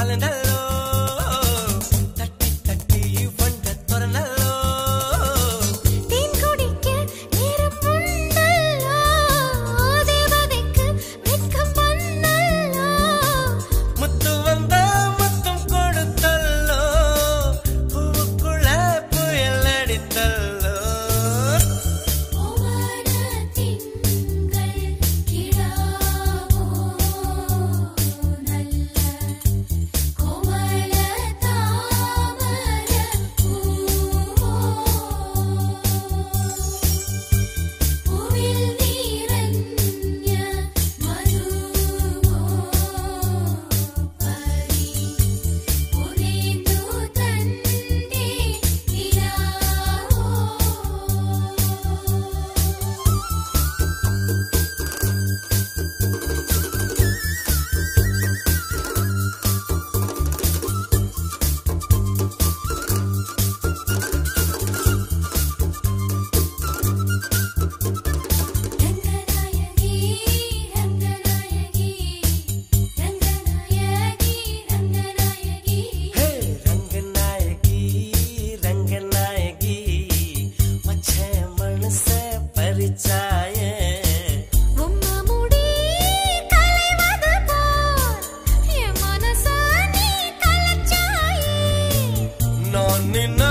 falling in nina